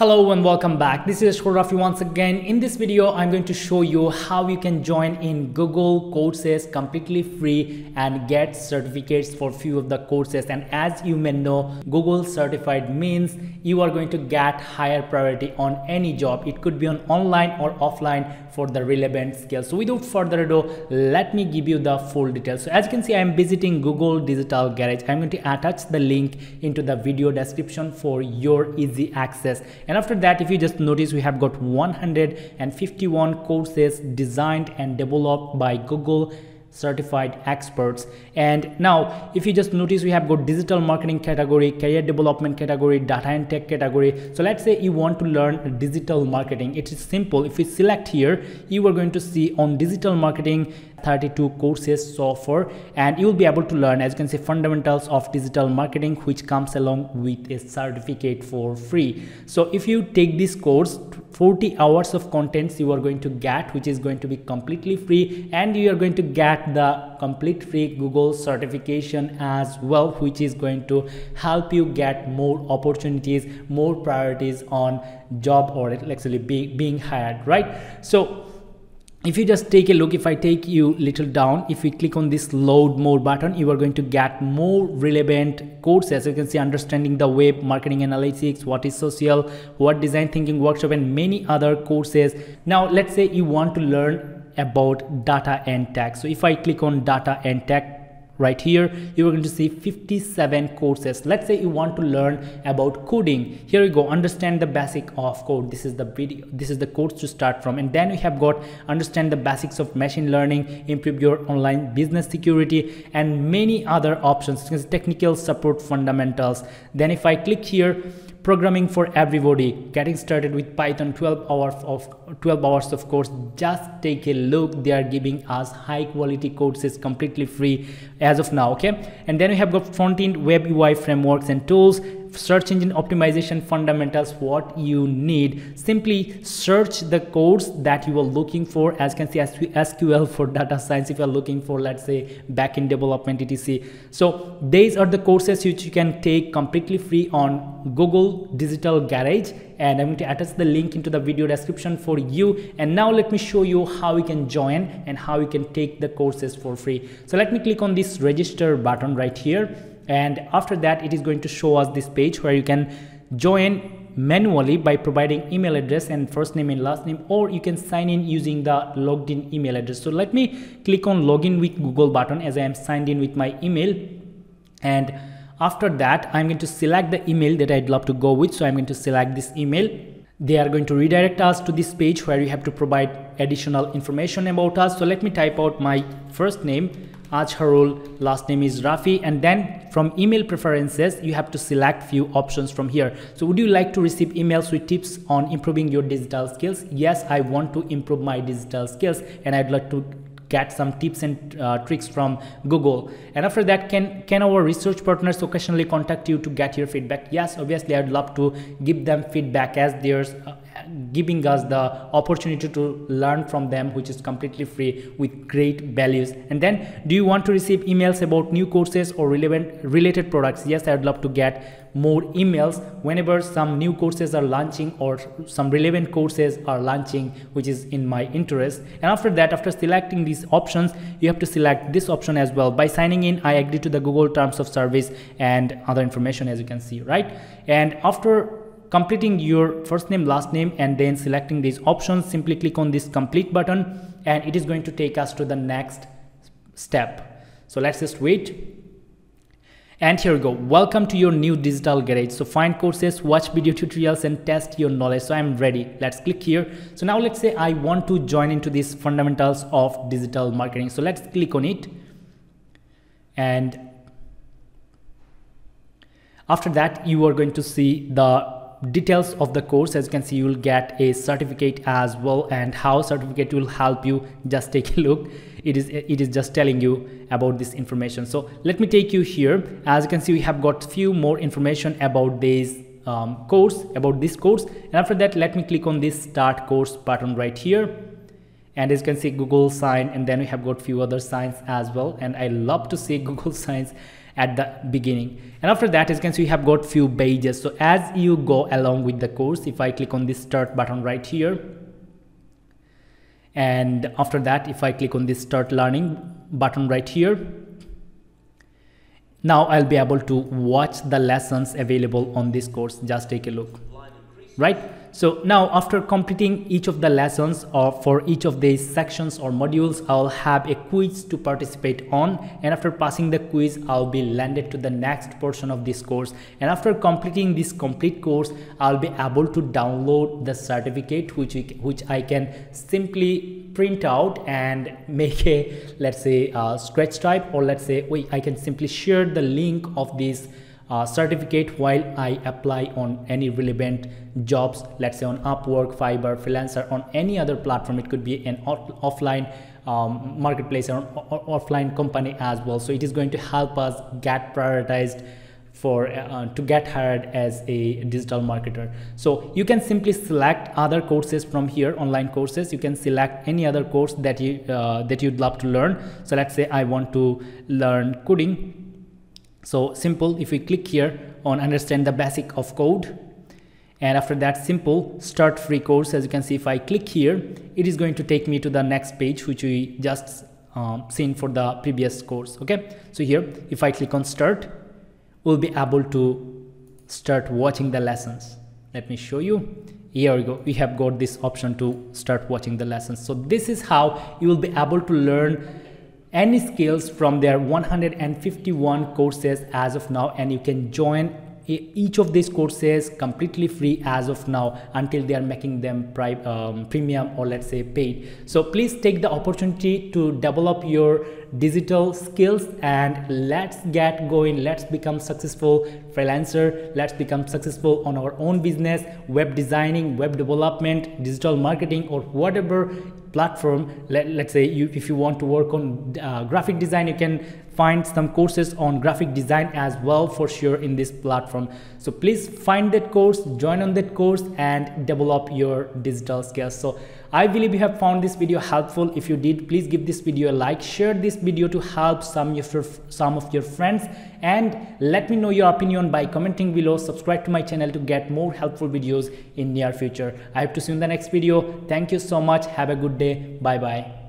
Hello and welcome back. This is Rafy once again. In this video, I'm going to show you how you can join in Google courses completely free and get certificates for few of the courses. And as you may know, Google certified means you are going to get higher priority on any job. It could be on online or offline for the relevant skills. So without further ado, let me give you the full details. So as you can see, I'm visiting Google Digital Garage. I'm going to attach the link into the video description for your easy access and after that if you just notice we have got 151 courses designed and developed by google certified experts. And now if you just notice we have got digital marketing category career development category data and tech category. So let's say you want to learn digital marketing. It is simple. If you select here you are going to see on digital marketing 32 courses so far and you will be able to learn as you can see fundamentals of digital marketing which comes along with a certificate for free. So if you take this course 40 hours of contents you are going to get which is going to be completely free and you are going to get the complete free google certification as well which is going to help you get more opportunities more priorities on job or actually be, being hired right? So if you just take a look if i take you little down if we click on this load more button you are going to get more relevant courses. As you can see understanding the web marketing analytics what is social what design thinking workshop and many other courses. Now let's say you want to learn about data and tech. So if i click on data and tech right here you are going to see 57 courses. Let's say you want to learn about coding. Here you go understand the basic of code. This is the video this is the course to start from. And then we have got understand the basics of machine learning improve your online business security and many other options. Technical support fundamentals. Then if i click here programming for everybody getting started with python 12 hours of 12 hours of course. Just take a look they are giving us high quality courses completely free as of now okay? And then we have got front-end web ui frameworks and tools search engine optimization fundamentals what you need. Simply search the codes that you are looking for. As you can see as sql for data science if you are looking for let's say backend development etc. So these are the courses which you can take completely free on google digital garage. And i'm going to attach the link into the video description for you. And now let me show you how you can join and how you can take the courses for free. So let me click on this register button right here and after that it is going to show us this page where you can join manually by providing email address and first name and last name or you can sign in using the logged in email address. So let me click on login with google button as i am signed in with my email. And after that i'm going to select the email that i'd love to go with. So i'm going to select this email. They are going to redirect us to this page where you have to provide additional information about us. So let me type out my first name Azharul, last name is Rafy and then from email preferences you have to select few options from here. So would you like to receive emails with tips on improving your digital skills? Yes, I want to improve my digital skills and I'd like to get some tips and uh, tricks from Google. And after that, can, can our research partners occasionally contact you to get your feedback? Yes, obviously I'd love to give them feedback as there's uh, giving us the opportunity to learn from them which is completely free with great values. And then do you want to receive emails about new courses or relevant related products? Yes i would love to get more emails. Whenever some new courses are launching or some relevant courses are launching which is in my interest. And after that after selecting these options you have to select this option as well. By signing in i agree to the google terms of service and other information as you can see right? And after completing your first name last name and then selecting these options. Simply click on this complete button and it is going to take us to the next step. So let's just wait. And here we go. Welcome to your new digital garage. So find courses watch video tutorials and test your knowledge. So i'm ready. Let's click here. So now let's say i want to join into these fundamentals of digital marketing. So let's click on it. And after that you are going to see the details of the course. As you can see you will get a certificate as well. And how certificate will help you just take a look. It is it is just telling you about this information. So let me take you here. As you can see we have got few more information about this um, course about this course. And after that let me click on this start course button right here. And as you can see google sign. And then we have got few other signs as well. And i love to see google signs at the beginning. And after that as you can see we have got few pages. So as you go along with the course if i click on this start button right here and after that if i click on this start learning button right here now i'll be able to watch the lessons available on this course. Just take a look right? So now after completing each of the lessons or for each of these sections or modules, I'll have a quiz to participate on. And after passing the quiz, I'll be landed to the next portion of this course. And after completing this complete course, I'll be able to download the certificate which, we, which I can simply print out and make a let's say a scratch type. Or let's say wait, I can simply share the link of this uh, certificate while I apply on any relevant jobs, let's say on Upwork, Fiverr, Freelancer, on any other platform. It could be an off offline um, marketplace or, or, offline company as well. So it is going to help us get prioritized for uh, to get hired as a digital marketer so you can simply select other courses from here online courses you can select any other course that you uh, that you'd love to learn so let's say i want to learn coding so simple if we click here on understand the basic of code and after that simple start free course. As you can see if I click here it is going to take me to the next page which we just um, seen for the previous course okay? So here if I click on start we'll be able to start watching the lessons. Let me show you. Here we go. We have got this option to start watching the lessons. So this is how you will be able to learn any skills from their 151 courses as of now and you can join each of these courses completely free as of now until they are making them um, premium or let's say paid. So please take the opportunity to develop your digital skills and let's get going. Let's become successful freelancer. Let's become successful on our own business web designing web development digital marketing or whatever platform. Let, us say you if you want to work on uh, graphic design you can find some courses on graphic design as well for sure in this platform. So please find that course join on that course and develop your digital skills. So I believe you have found this video helpful. If you did, please give this video a like, share this video to help some of your, some of your friends and let me know your opinion by commenting below. Subscribe to my channel to get more helpful videos in near future. I hope to see you in the next video. Thank you so much. Have a good day. Bye bye.